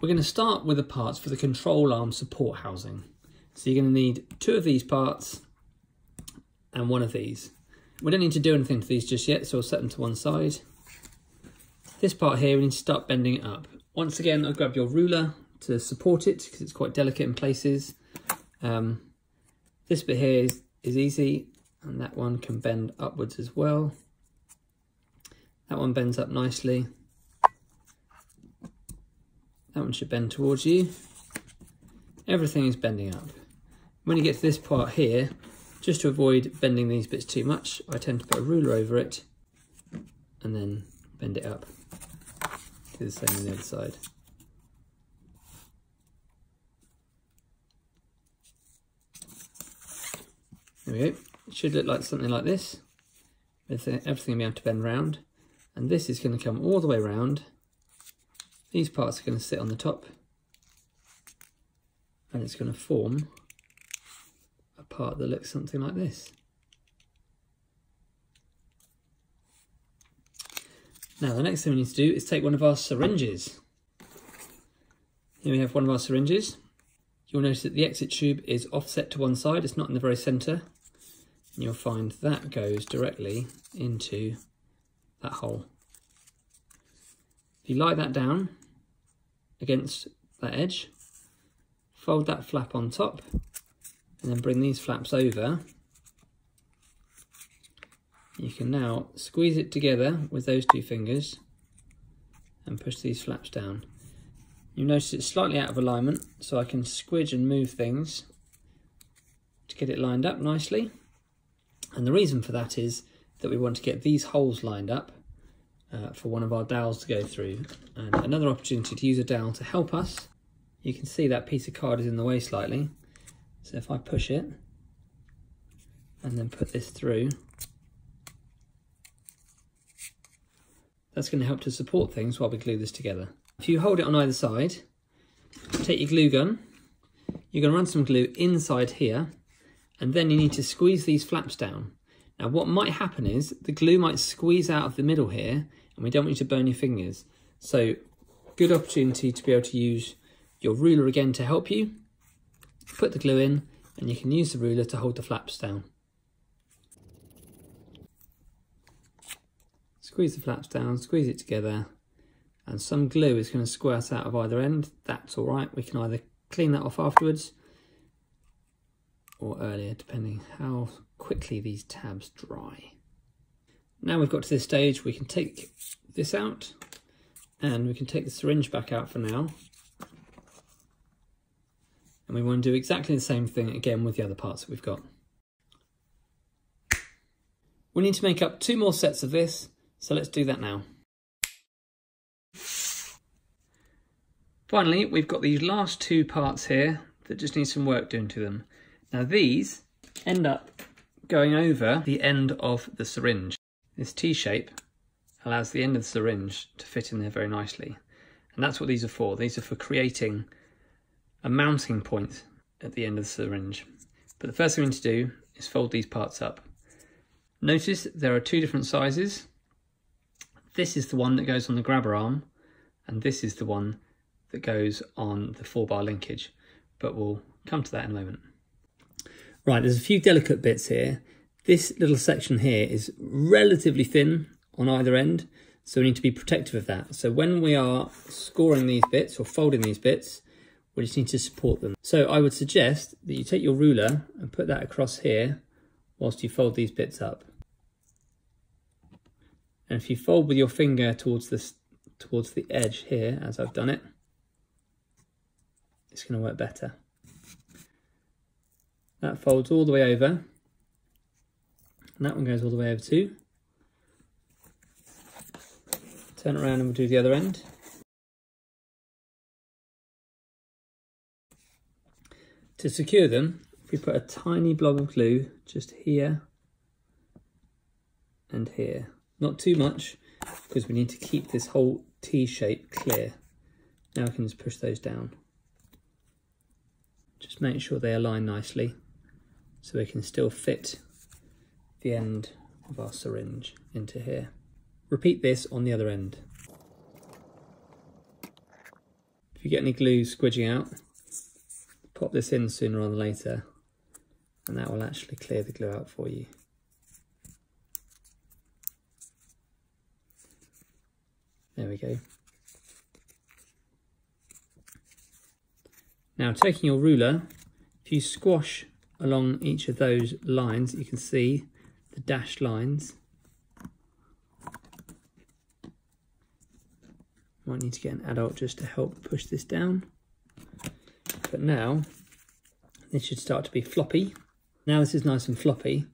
We're going to start with the parts for the control arm support housing. So you're going to need two of these parts and one of these. We don't need to do anything to these just yet, so I'll set them to one side. This part here, we need to start bending it up. Once again, I'll grab your ruler to support it because it's quite delicate in places. Um, this bit here is, is easy and that one can bend upwards as well. That one bends up nicely. That one should bend towards you. Everything is bending up. When you get to this part here, just to avoid bending these bits too much, I tend to put a ruler over it and then bend it up. Do the same on the other side. There we go. It should look like something like this. Everything, will able to bend round. And this is going to come all the way around. These parts are going to sit on the top. And it's going to form a part that looks something like this. Now the next thing we need to do is take one of our syringes. Here we have one of our syringes. You'll notice that the exit tube is offset to one side, it's not in the very centre. And you'll find that goes directly into that hole. You lie that down against that edge, fold that flap on top, and then bring these flaps over, you can now squeeze it together with those two fingers and push these flaps down. You notice it's slightly out of alignment, so I can squidge and move things to get it lined up nicely. And the reason for that is that we want to get these holes lined up uh, for one of our dowels to go through. And another opportunity to use a dowel to help us. You can see that piece of card is in the way slightly. So if I push it and then put this through, that's going to help to support things while we glue this together. If you hold it on either side, take your glue gun, you're going to run some glue inside here, and then you need to squeeze these flaps down. Now what might happen is the glue might squeeze out of the middle here, and we don't want you to burn your fingers. So good opportunity to be able to use your ruler again to help you. Put the glue in, and you can use the ruler to hold the flaps down. Squeeze the flaps down, squeeze it together, and some glue is going to squirt out of either end. That's all right. We can either clean that off afterwards or earlier, depending how quickly these tabs dry. Now we've got to this stage, we can take this out and we can take the syringe back out for now. And we want to do exactly the same thing again with the other parts that we've got. We need to make up two more sets of this, so let's do that now. Finally, we've got these last two parts here that just need some work doing to them. Now these end up going over the end of the syringe. This T-shape allows the end of the syringe to fit in there very nicely. And that's what these are for. These are for creating a mounting point at the end of the syringe. But the first thing we need to do is fold these parts up. Notice there are two different sizes. This is the one that goes on the grabber arm, and this is the one that goes on the four bar linkage, but we'll come to that in a moment. Right, there's a few delicate bits here. This little section here is relatively thin on either end, so we need to be protective of that. So when we are scoring these bits or folding these bits, we just need to support them. So I would suggest that you take your ruler and put that across here whilst you fold these bits up. And if you fold with your finger towards this towards the edge here, as I've done it, it's going to work better. That folds all the way over. And that one goes all the way over too. Turn it around and we'll do the other end. To secure them, we put a tiny blob of glue just here and here. Not too much, because we need to keep this whole T shape clear. Now we can just push those down. Just make sure they align nicely so we can still fit the end of our syringe into here. Repeat this on the other end. if you get any glue squidging out, pop this in sooner or later and that will actually clear the glue out for you. There we go. Now taking your ruler, if you squash along each of those lines, you can see the dashed lines. Might need to get an adult just to help push this down. But now, this should start to be floppy. Now this is nice and floppy.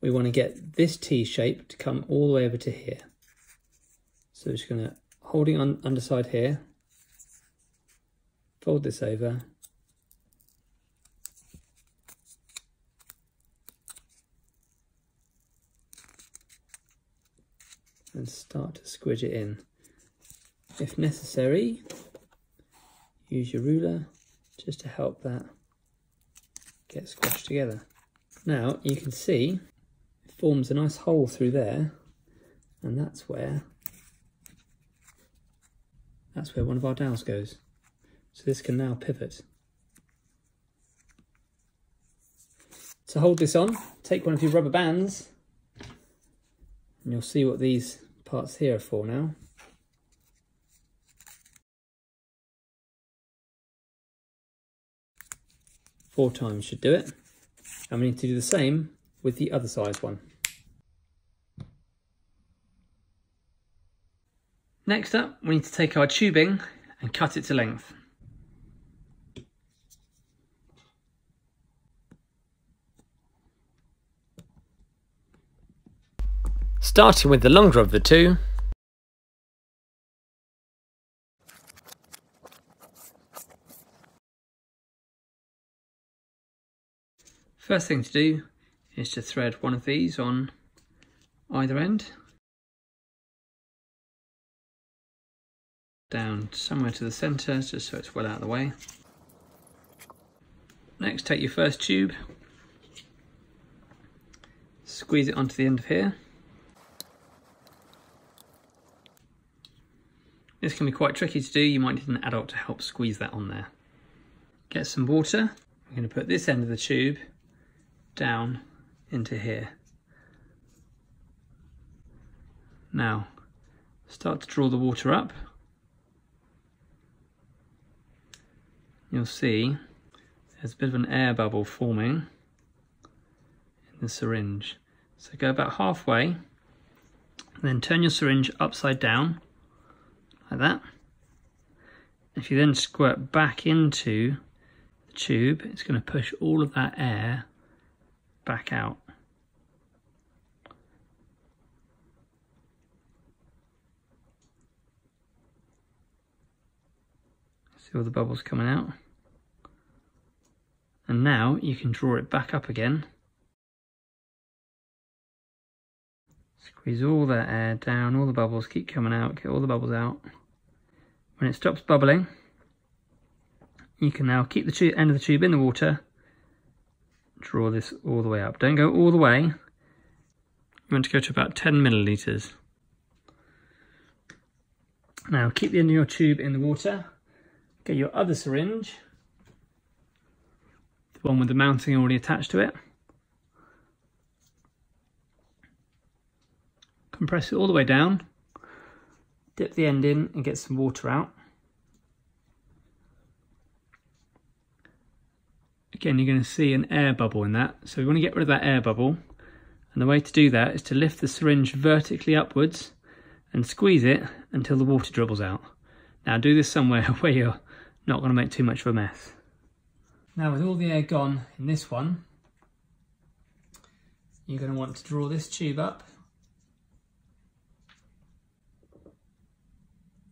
We want to get this T shape to come all the way over to here. So we're just going to, holding on underside here, fold this over, and start to squidge it in. If necessary, use your ruler just to help that get squashed together. Now you can see it forms a nice hole through there and that's where that's where one of our dowels goes. So this can now pivot. To hold this on, take one of your rubber bands and you'll see what these parts here are for now. Four times should do it. And we need to do the same with the other size one. Next up, we need to take our tubing and cut it to length. Starting with the longer of the two, First thing to do is to thread one of these on either end. Down somewhere to the centre, just so it's well out of the way. Next, take your first tube, squeeze it onto the end of here. This can be quite tricky to do, you might need an adult to help squeeze that on there. Get some water, I'm going to put this end of the tube down into here. Now, start to draw the water up. You'll see there's a bit of an air bubble forming in the syringe. So go about halfway, then turn your syringe upside down, like that. If you then squirt back into the tube, it's going to push all of that air back out. See all the bubbles coming out? And now you can draw it back up again. Squeeze all that air down, all the bubbles keep coming out, get all the bubbles out. When it stops bubbling, you can now keep the end of the tube in the water draw this all the way up. Don't go all the way. You want to go to about 10 milliliters. Now keep the end of your tube in the water. Get your other syringe, the one with the mounting already attached to it. Compress it all the way down. Dip the end in and get some water out. again you're going to see an air bubble in that. So we want to get rid of that air bubble. And the way to do that is to lift the syringe vertically upwards and squeeze it until the water dribbles out. Now do this somewhere where you're not going to make too much of a mess. Now with all the air gone in this one, you're going to want to draw this tube up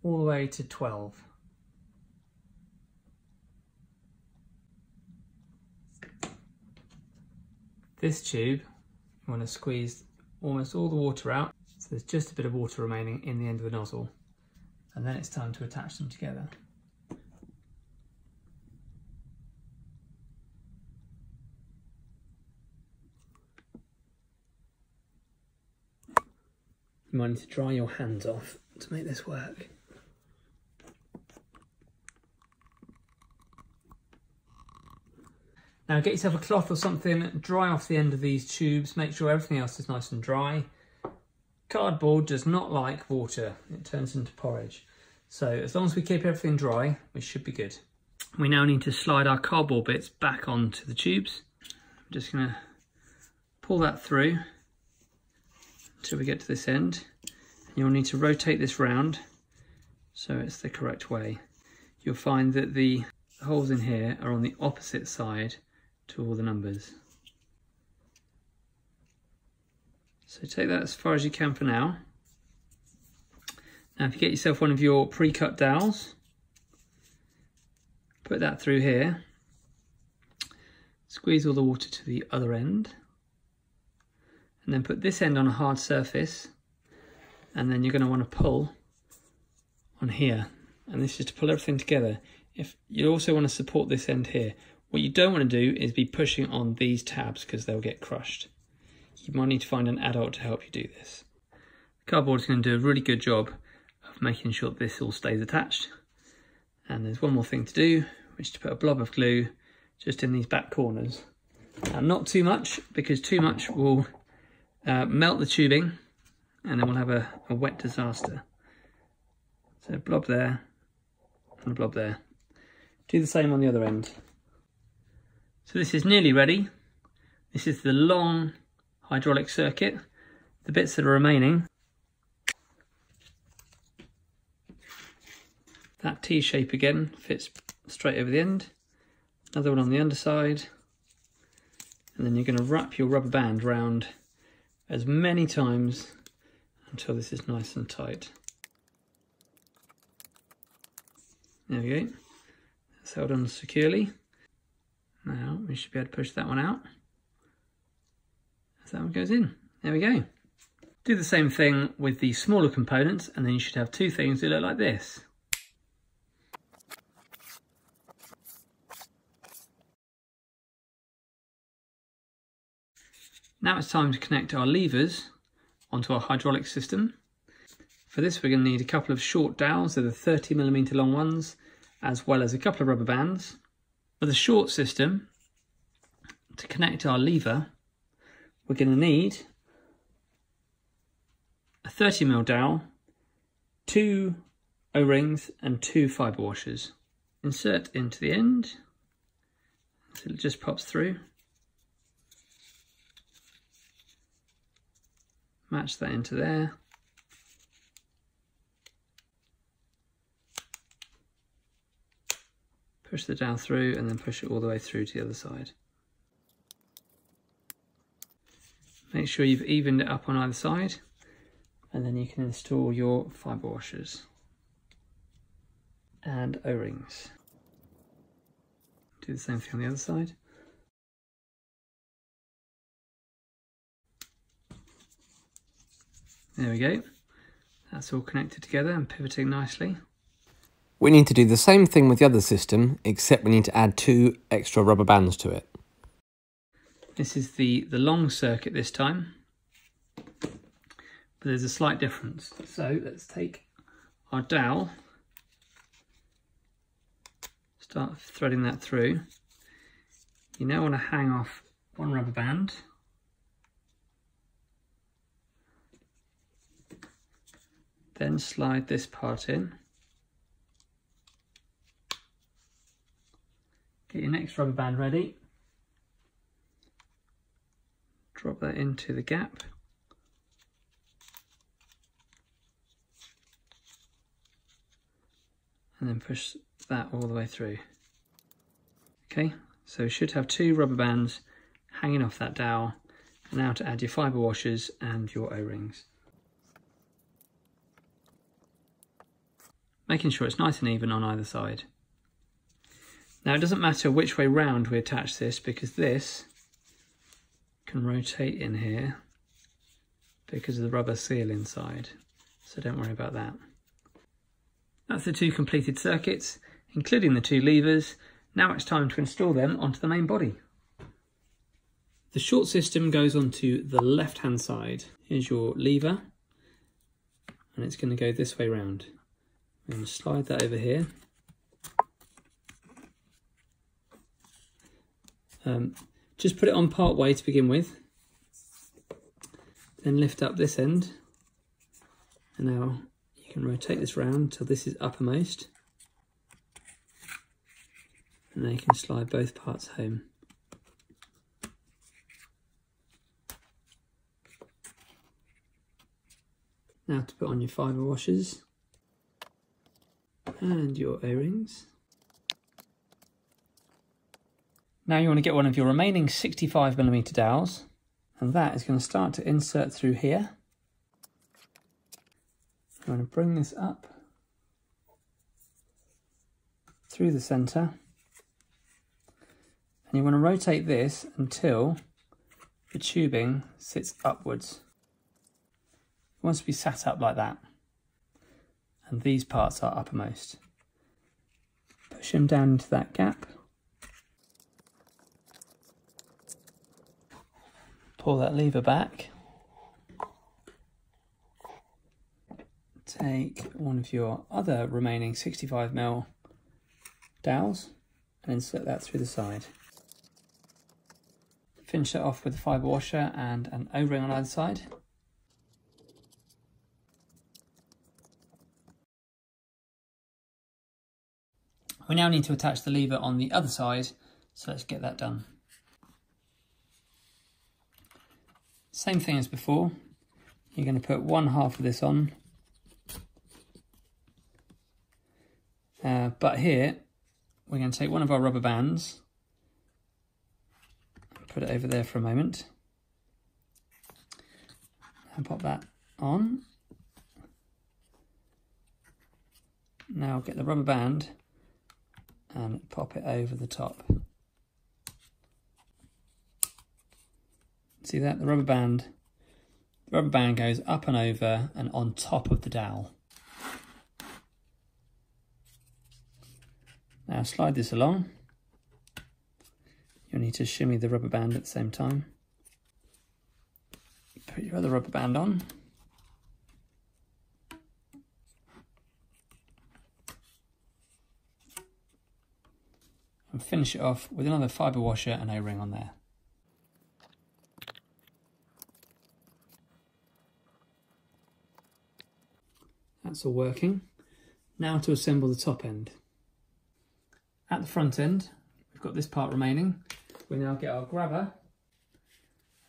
all the way to 12. This tube, you want to squeeze almost all the water out, so there's just a bit of water remaining in the end of the nozzle. And then it's time to attach them together. You might need to dry your hands off to make this work. Now get yourself a cloth or something, dry off the end of these tubes, make sure everything else is nice and dry. Cardboard does not like water, it turns into porridge. So as long as we keep everything dry, we should be good. We now need to slide our cardboard bits back onto the tubes. I'm just gonna pull that through until we get to this end. You'll need to rotate this round so it's the correct way. You'll find that the holes in here are on the opposite side to all the numbers. So take that as far as you can for now. Now if you get yourself one of your pre-cut dowels, put that through here, squeeze all the water to the other end, and then put this end on a hard surface, and then you're going to want to pull on here, and this is to pull everything together. If You also want to support this end here. What you don't want to do is be pushing on these tabs because they'll get crushed. You might need to find an adult to help you do this. Cardboard is going to do a really good job of making sure this all stays attached. And there's one more thing to do, which is to put a blob of glue just in these back corners. Not too much, because too much will uh, melt the tubing, and then we'll have a, a wet disaster. So blob there, and blob there. Do the same on the other end. So this is nearly ready. This is the long hydraulic circuit. The bits that are remaining That T shape again fits straight over the end. Another one on the underside. And then you're going to wrap your rubber band around as many times until this is nice and tight. There we go. That's held on securely. Now we should be able to push that one out. As that one goes in. There we go. Do the same thing with the smaller components and then you should have two things that look like this. Now it's time to connect our levers onto our hydraulic system. For this we're going to need a couple of short dowels, they're the 30 millimeter long ones, as well as a couple of rubber bands. For the short system, to connect our lever, we're going to need a 30 mil dowel, two O-rings and two fibre washers. Insert into the end, so it just pops through. match that into there. Push the dowel through and then push it all the way through to the other side. Make sure you've evened it up on either side and then you can install your fibre washers and O-rings. Do the same thing on the other side. There we go. That's all connected together and pivoting nicely. We need to do the same thing with the other system, except we need to add two extra rubber bands to it. This is the, the long circuit this time, but there's a slight difference. So let's take our dowel, start threading that through. You now want to hang off one rubber band Then slide this part in. Get your next rubber band ready. Drop that into the gap. And then push that all the way through. Okay, so you should have two rubber bands hanging off that dowel. And now to add your fibre washers and your O-rings. making sure it's nice and even on either side. Now it doesn't matter which way round we attach this because this can rotate in here because of the rubber seal inside. So don't worry about that. That's the two completed circuits, including the two levers. Now it's time to install them onto the main body. The short system goes onto the left hand side. Here's your lever and it's going to go this way round. I'm to slide that over here. Um, just put it on part way to begin with. Then lift up this end. And now you can rotate this round till this is uppermost. And then you can slide both parts home. Now to put on your fibre washers and your O-rings. Now you want to get one of your remaining 65mm dowels and that is going to start to insert through here. I'm going to bring this up through the centre and you want to rotate this until the tubing sits upwards. It wants to be sat up like that and these parts are uppermost. Push them down into that gap pull that lever back, take one of your other remaining 65mm dowels and insert that through the side. Finish it off with a fibre washer and an O-ring on either side. We now need to attach the lever on the other side, so let's get that done. Same thing as before. You're going to put one half of this on. Uh, but here, we're going to take one of our rubber bands, put it over there for a moment, and pop that on. Now get the rubber band and pop it over the top. See that? The rubber band. The rubber band goes up and over and on top of the dowel. Now slide this along. You'll need to shimmy the rubber band at the same time. Put your other rubber band on. And finish it off with another fibre washer and O-ring on there. That's all working. Now to assemble the top end. At the front end, we've got this part remaining. We now get our grabber,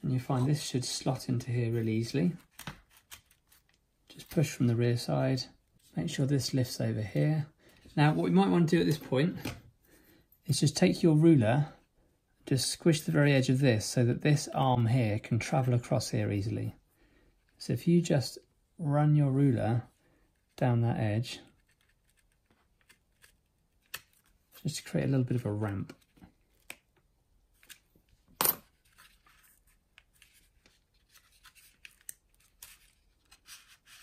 and you find this should slot into here really easily. Just push from the rear side, make sure this lifts over here. Now what we might want to do at this point is just take your ruler, just squish the very edge of this so that this arm here can travel across here easily. So if you just run your ruler down that edge just to create a little bit of a ramp.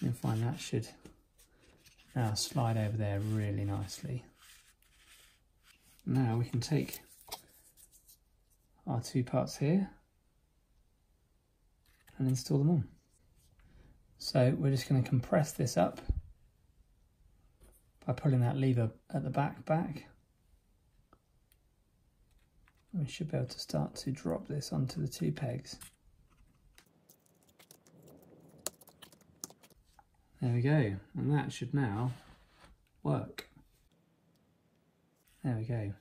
You'll find that should now slide over there really nicely. Now we can take our two parts here and install them on. So we're just going to compress this up by pulling that lever at the back back. We should be able to start to drop this onto the two pegs. There we go, and that should now work. There we go.